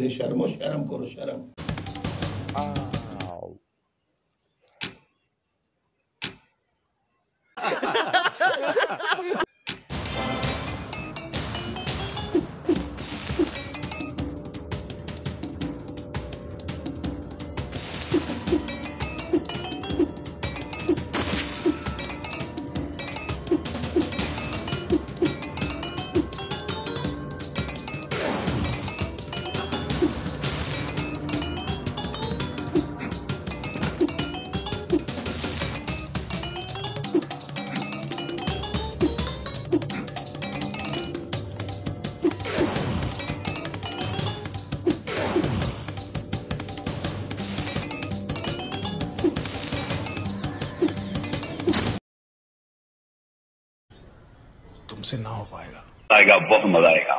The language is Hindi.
बेशर्मो शर्म करो शर्म से ना हो पाएगा। आएगा बहुत मज़ा आएगा।